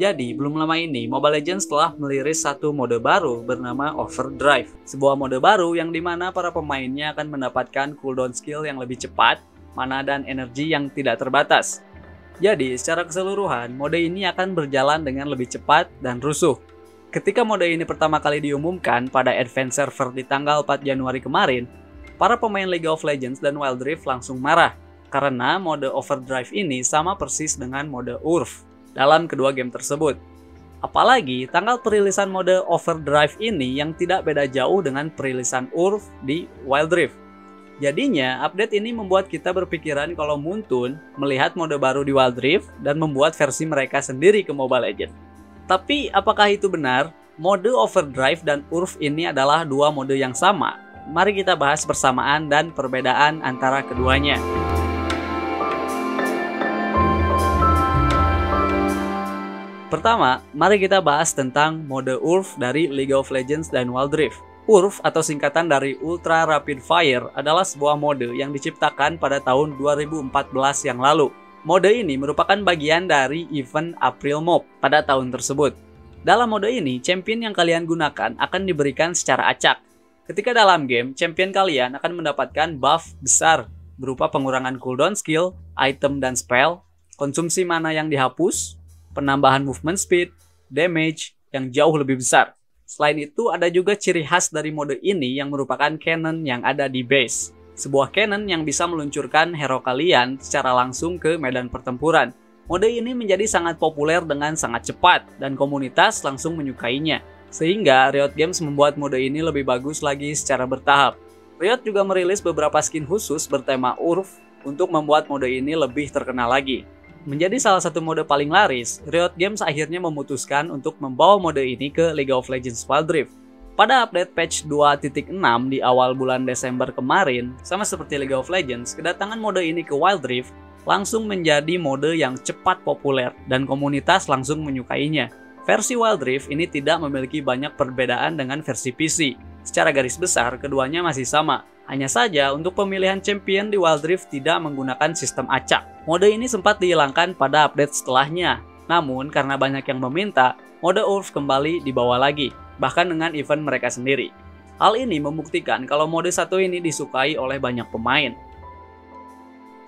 Jadi, belum lama ini Mobile Legends telah meliris satu mode baru bernama Overdrive. Sebuah mode baru yang di mana para pemainnya akan mendapatkan cooldown skill yang lebih cepat, mana dan energi yang tidak terbatas. Jadi, secara keseluruhan, mode ini akan berjalan dengan lebih cepat dan rusuh. Ketika mode ini pertama kali diumumkan pada Advance Server di tanggal 4 Januari kemarin, para pemain League of Legends dan Wild Rift langsung marah karena mode Overdrive ini sama persis dengan mode URF dalam kedua game tersebut. Apalagi tanggal perilisan mode Overdrive ini yang tidak beda jauh dengan perilisan URF di Wild Rift. Jadinya, update ini membuat kita berpikiran kalau Muntun melihat mode baru di Wild Rift dan membuat versi mereka sendiri ke Mobile Legends. Tapi, apakah itu benar? Mode Overdrive dan URF ini adalah dua mode yang sama. Mari kita bahas persamaan dan perbedaan antara keduanya. Pertama, mari kita bahas tentang mode URF dari League of Legends dan Wild Rift. URF atau singkatan dari Ultra Rapid Fire adalah sebuah mode yang diciptakan pada tahun 2014 yang lalu. Mode ini merupakan bagian dari event April Mop pada tahun tersebut. Dalam mode ini, champion yang kalian gunakan akan diberikan secara acak. Ketika dalam game, champion kalian akan mendapatkan buff besar berupa pengurangan cooldown skill, item dan spell, konsumsi mana yang dihapus, penambahan movement speed, damage yang jauh lebih besar. Selain itu, ada juga ciri khas dari mode ini yang merupakan cannon yang ada di base. Sebuah cannon yang bisa meluncurkan hero kalian secara langsung ke medan pertempuran. Mode ini menjadi sangat populer dengan sangat cepat dan komunitas langsung menyukainya. Sehingga Riot Games membuat mode ini lebih bagus lagi secara bertahap. Riot juga merilis beberapa skin khusus bertema URF untuk membuat mode ini lebih terkenal lagi. Menjadi salah satu mode paling laris, Riot Games akhirnya memutuskan untuk membawa mode ini ke League of Legends Wild Rift. Pada update patch 2.6 di awal bulan Desember kemarin, sama seperti League of Legends, kedatangan mode ini ke Wild Rift langsung menjadi mode yang cepat populer dan komunitas langsung menyukainya. Versi Wild Rift ini tidak memiliki banyak perbedaan dengan versi PC. Secara garis besar, keduanya masih sama, hanya saja untuk pemilihan champion di Wild Rift tidak menggunakan sistem acak. Mode ini sempat dihilangkan pada update setelahnya. Namun karena banyak yang meminta, mode URF kembali dibawa lagi, bahkan dengan event mereka sendiri. Hal ini membuktikan kalau mode satu ini disukai oleh banyak pemain.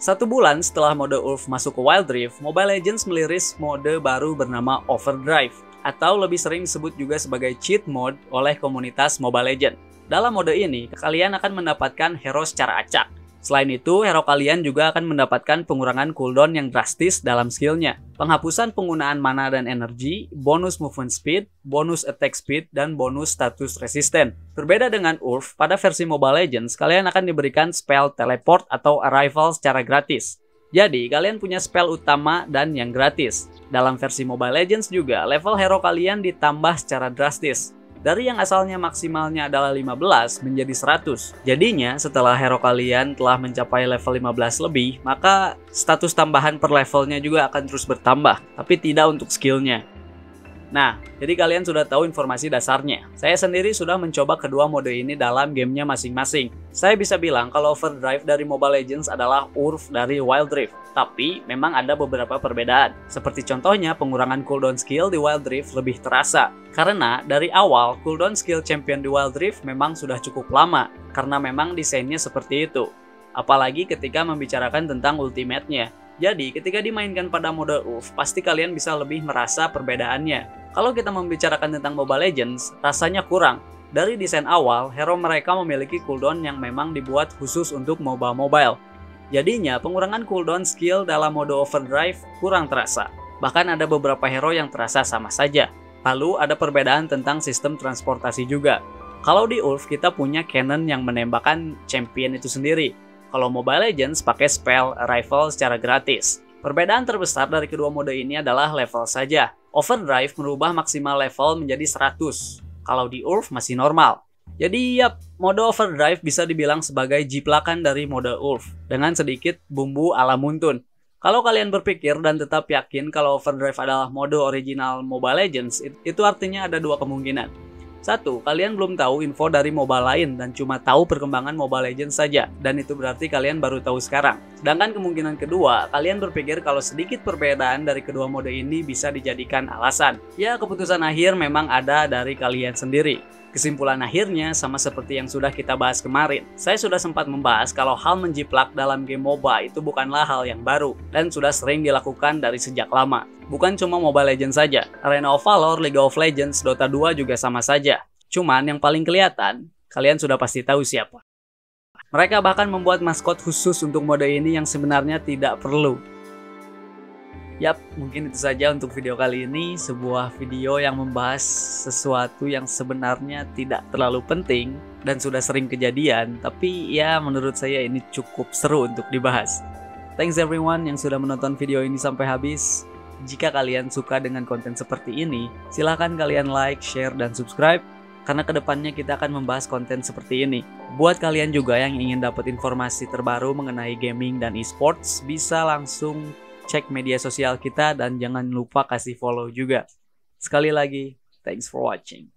Satu bulan setelah mode URF masuk ke Wild Rift, Mobile Legends meliris mode baru bernama Overdrive, atau lebih sering disebut juga sebagai cheat mode oleh komunitas Mobile Legends. Dalam mode ini, kalian akan mendapatkan hero secara acak. Selain itu, hero kalian juga akan mendapatkan pengurangan cooldown yang drastis dalam skillnya, penghapusan penggunaan mana dan energi, bonus movement speed, bonus attack speed, dan bonus status resisten. Berbeda dengan URF, pada versi Mobile Legends, kalian akan diberikan spell teleport atau arrival secara gratis. Jadi, kalian punya spell utama dan yang gratis. Dalam versi Mobile Legends juga, level hero kalian ditambah secara drastis dari yang asalnya maksimalnya adalah 15 menjadi 100. Jadinya setelah hero kalian telah mencapai level 15 lebih, maka status tambahan per levelnya juga akan terus bertambah, tapi tidak untuk skillnya. Nah, jadi kalian sudah tahu informasi dasarnya. Saya sendiri sudah mencoba kedua mode ini dalam gamenya masing-masing. Saya bisa bilang kalau Overdrive dari Mobile Legends adalah URF dari Wild Rift. Tapi, memang ada beberapa perbedaan. Seperti contohnya, pengurangan cooldown skill di Wild Rift lebih terasa. Karena dari awal, cooldown skill champion di Wild Rift memang sudah cukup lama. Karena memang desainnya seperti itu. Apalagi ketika membicarakan tentang ultimate-nya. Jadi, ketika dimainkan pada mode URF, pasti kalian bisa lebih merasa perbedaannya. Kalau kita membicarakan tentang Mobile Legends, rasanya kurang. Dari desain awal, hero mereka memiliki cooldown yang memang dibuat khusus untuk MOBA mobile. Jadinya, pengurangan cooldown skill dalam mode overdrive kurang terasa. Bahkan ada beberapa hero yang terasa sama saja. Lalu ada perbedaan tentang sistem transportasi juga. Kalau di ULF kita punya cannon yang menembakkan champion itu sendiri. Kalau Mobile Legends pakai spell rifle secara gratis. Perbedaan terbesar dari kedua mode ini adalah level saja. Overdrive merubah maksimal level menjadi 100, kalau di URF masih normal. Jadi ya, mode Overdrive bisa dibilang sebagai jiplakan dari mode URF, dengan sedikit bumbu ala Muntun. Kalau kalian berpikir dan tetap yakin kalau Overdrive adalah mode original Mobile Legends, itu artinya ada dua kemungkinan. Satu, kalian belum tahu info dari MOBA lain dan cuma tahu perkembangan Mobile Legends saja, dan itu berarti kalian baru tahu sekarang. Sedangkan kemungkinan kedua, kalian berpikir kalau sedikit perbedaan dari kedua mode ini bisa dijadikan alasan. Ya, keputusan akhir memang ada dari kalian sendiri. Kesimpulan akhirnya sama seperti yang sudah kita bahas kemarin. Saya sudah sempat membahas kalau hal menjiplak dalam game MOBA itu bukanlah hal yang baru dan sudah sering dilakukan dari sejak lama. Bukan cuma Mobile Legends saja, Arena of Valor, League of Legends, Dota 2 juga sama saja. Cuman yang paling kelihatan, kalian sudah pasti tahu siapa. Mereka bahkan membuat maskot khusus untuk mode ini yang sebenarnya tidak perlu. Yap, mungkin itu saja untuk video kali ini. Sebuah video yang membahas sesuatu yang sebenarnya tidak terlalu penting dan sudah sering kejadian, tapi ya menurut saya ini cukup seru untuk dibahas. Thanks everyone yang sudah menonton video ini sampai habis. Jika kalian suka dengan konten seperti ini, silahkan kalian like, share, dan subscribe karena ke depannya kita akan membahas konten seperti ini. Buat kalian juga yang ingin dapat informasi terbaru mengenai gaming dan esports, bisa langsung cek media sosial kita dan jangan lupa kasih follow juga. Sekali lagi, thanks for watching.